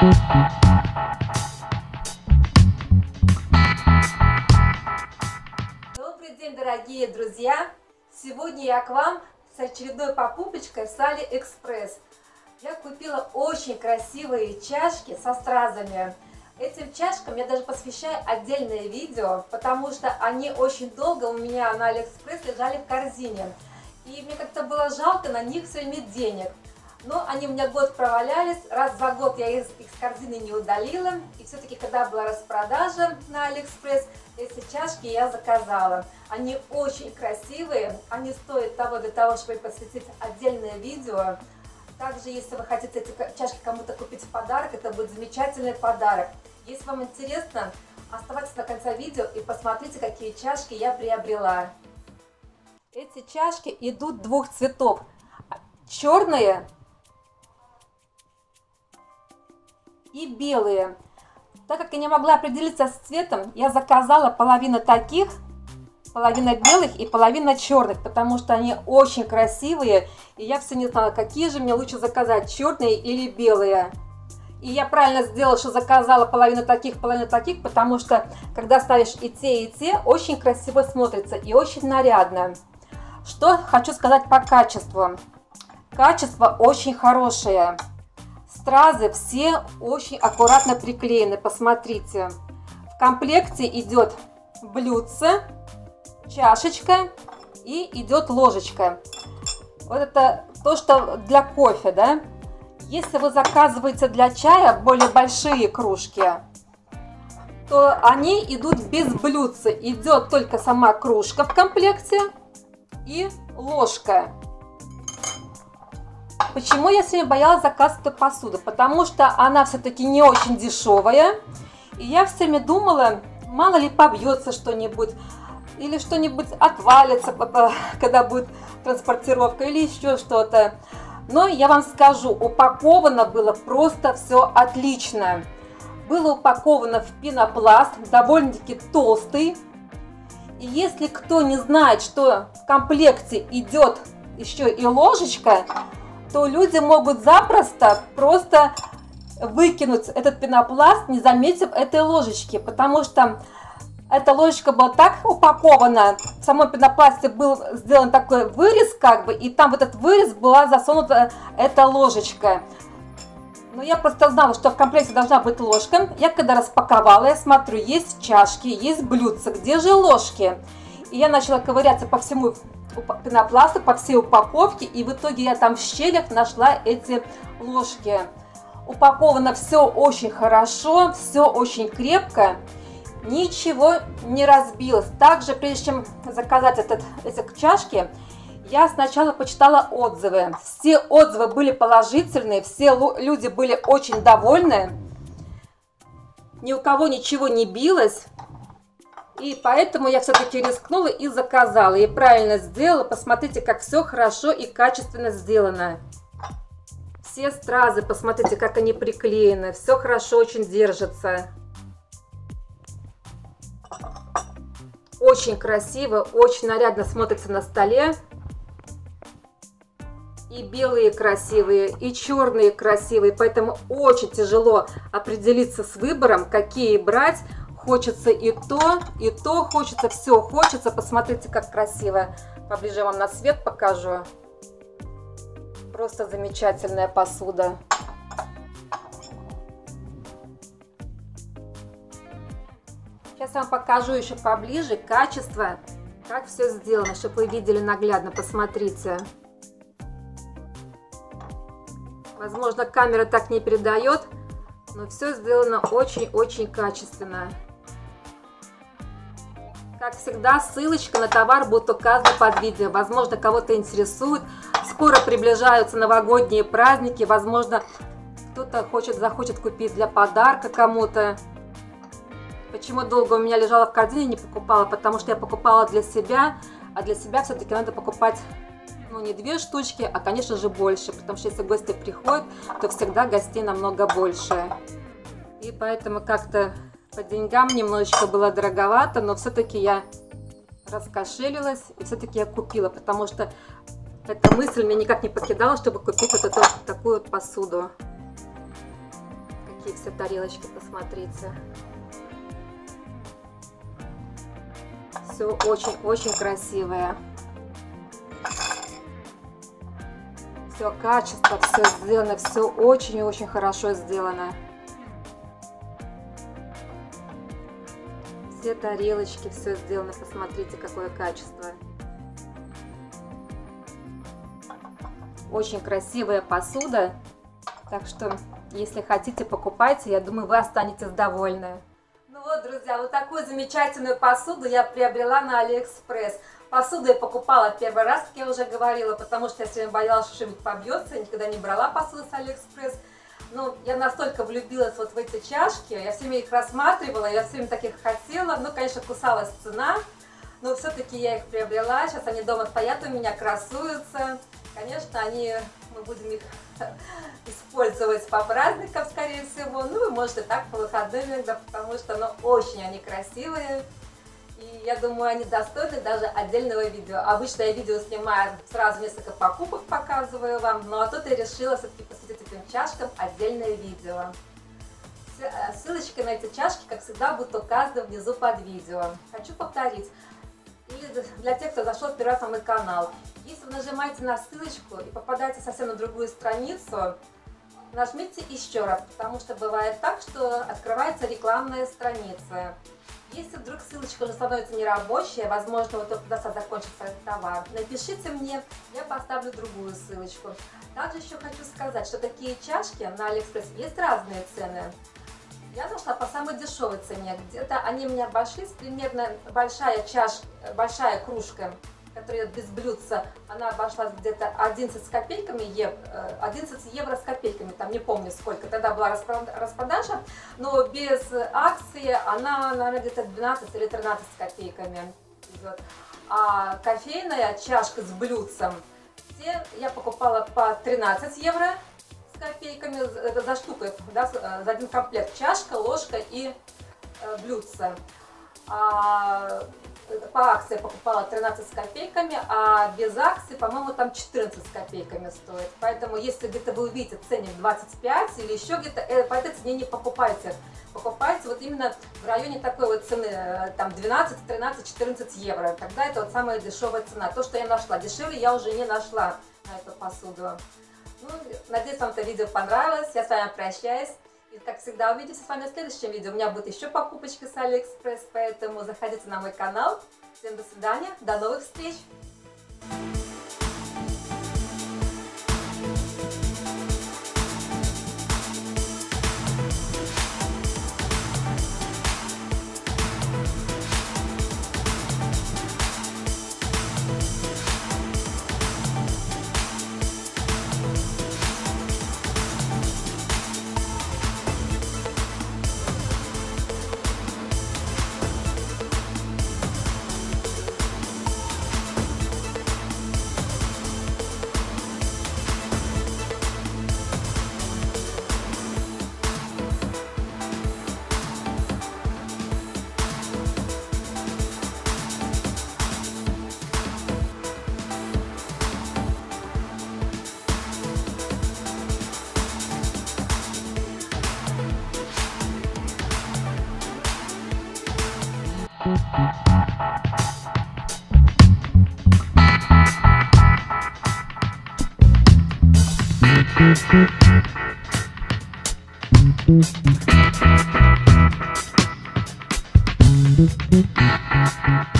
Добрый день, дорогие друзья! Сегодня я к вам с очередной покупочкой с Алиэкспресс. Я купила очень красивые чашки со стразами. Этим чашкам я даже посвящаю отдельное видео, потому что они очень долго у меня на Алиэкспресс лежали в корзине. И мне как-то было жалко на них все время денег. Но они у меня год провалялись, раз за год я их из корзины не удалила. И все-таки, когда была распродажа на Алиэкспресс, эти чашки я заказала. Они очень красивые, они стоят того для того, чтобы посвятить отдельное видео. Также, если вы хотите эти чашки кому-то купить в подарок, это будет замечательный подарок. Если вам интересно, оставайтесь до конца видео и посмотрите, какие чашки я приобрела. Эти чашки идут двух цветов. Черные и белые. Так как я не могла определиться с цветом, я заказала половину таких, половина белых и половина черных, потому что они очень красивые. И я все не знала, какие же мне лучше заказать, черные или белые. И я правильно сделала, что заказала половину таких, половину таких, потому что когда ставишь и те, и те, очень красиво смотрится и очень нарядно. Что хочу сказать по качеству. Качество очень хорошее. Стразы все очень аккуратно приклеены, посмотрите. В комплекте идет блюдце, чашечка и идет ложечка. Вот это то, что для кофе, да. Если вы заказываете для чая более большие кружки, то они идут без блюдца. Идет только сама кружка в комплекте и ложка. Почему я сегодня боялась заказывать эту посуду? Потому что она все-таки не очень дешевая. И я все время думала, мало ли побьется что-нибудь, или что-нибудь отвалится, когда будет транспортировка, или еще что-то. Но я вам скажу, упаковано было просто все отлично. Было упаковано в пенопласт, довольно-таки толстый. И если кто не знает, что в комплекте идет еще и ложечка, то люди могут запросто просто выкинуть этот пенопласт, не заметив этой ложечки, потому что эта ложечка была так упакована, в самом пенопласте был сделан такой вырез, как бы, и там в этот вырез была засунута эта ложечка. Но я просто знала, что в комплекте должна быть ложка. Я когда распаковала, я смотрю, есть чашки, есть блюдца, где же ложки? И я начала ковыряться по всему пенопласта по всей упаковке, и в итоге я там в щелях нашла эти ложки. Упаковано все очень хорошо, все очень крепко, ничего не разбилось. Также, прежде чем заказать этот, эти чашки, я сначала почитала отзывы. Все отзывы были положительные, все люди были очень довольны. Ни у кого ничего не билось. И поэтому я все-таки рискнула и заказала. И правильно сделала. Посмотрите, как все хорошо и качественно сделано. Все стразы, посмотрите, как они приклеены. Все хорошо очень держится. Очень красиво, очень нарядно смотрится на столе. И белые красивые, и черные красивые. Поэтому очень тяжело определиться с выбором, какие брать. Хочется и то, и то хочется, все хочется. Посмотрите, как красиво. Поближе вам на свет покажу. Просто замечательная посуда. Сейчас вам покажу еще поближе качество, как все сделано, чтобы вы видели наглядно. Посмотрите. Возможно, камера так не передает, но все сделано очень-очень качественно. Как всегда, ссылочка на товар будет указана под видео. Возможно, кого-то интересует. Скоро приближаются новогодние праздники. Возможно, кто-то хочет, захочет купить для подарка кому-то. Почему долго у меня лежала в корзине, не покупала? Потому что я покупала для себя. А для себя все-таки надо покупать ну, не две штучки, а, конечно же, больше. Потому что если гости приходят, то всегда гостей намного больше. И поэтому как-то по деньгам немножечко было дороговато, но все-таки я раскошелилась и все-таки я купила, потому что эта мысль меня никак не покидала, чтобы купить вот эту такую вот посуду. какие все тарелочки, посмотрите. Все очень-очень красивое. Все качество, все сделано, все очень-очень хорошо сделано. Все тарелочки, все сделано. Посмотрите, какое качество. Очень красивая посуда. Так что, если хотите, покупайте. Я думаю, вы останетесь довольны. Ну вот, друзья, вот такую замечательную посуду я приобрела на Алиэкспресс. Посуду я покупала первый раз, как я уже говорила, потому что я все время боялась, что что-нибудь побьется. Я никогда не брала посуду с Алиэкспресс. Ну, я настолько влюбилась вот в эти чашки, я все время их рассматривала, я все время таких хотела. Ну, конечно, кусалась цена, но все-таки я их приобрела. Сейчас они дома стоят у меня, красуются. Конечно, они, мы будем их использовать по праздникам, скорее всего. Ну, и может и так по выходным иногда, потому что, ну, очень они красивые. И я думаю, они достойны даже отдельного видео. Обычно я видео снимаю, сразу несколько покупок показываю вам, но а тут я решила все-таки посвятить этим чашкам отдельное видео. Э, ссылочки на эти чашки, как всегда, будут указаны внизу под видео. Хочу повторить, или для тех, кто зашел раз на мой канал. Если вы нажимаете на ссылочку и попадаете совсем на другую страницу, нажмите еще раз, потому что бывает так, что открывается рекламная страница. Если вдруг ссылочка уже становится нерабочая, возможно, вот только до закончится этот товар, напишите мне, я поставлю другую ссылочку. Также еще хочу сказать, что такие чашки на Алиэкспресс есть разные цены. Я зашла по самой дешевой цене, где-то они мне обошлись примерно большая чашка, большая кружка которая без блюдца, она обошлась где-то 11 с копейками, 11 э, евро с копейками, там не помню сколько, тогда была распродажа, но без акции она, наверное, где-то 12 или 13 с копейками идет. А кофейная чашка с блюдцем, все я покупала по 13 евро с копейками, это за штуку, да, э, за один комплект чашка, ложка и э, блюдце. А по акции покупала 13 с копейками, а без акции, по-моему, там 14 с копейками стоит. Поэтому, если где-то вы увидите ценник 25 или еще где-то, э, по этой цене не покупайте. Покупайте вот именно в районе такой вот цены, э, там 12, 13, 14 евро. Тогда это вот самая дешевая цена. То, что я нашла. Дешевле я уже не нашла на эту посуду. Ну, надеюсь, вам это видео понравилось. Я с вами прощаюсь. И как всегда увидимся с вами в следующем видео. У меня будет еще покупочка с Алиэкспресс, поэтому заходите на мой канал. Всем до свидания, до новых встреч! Thank you.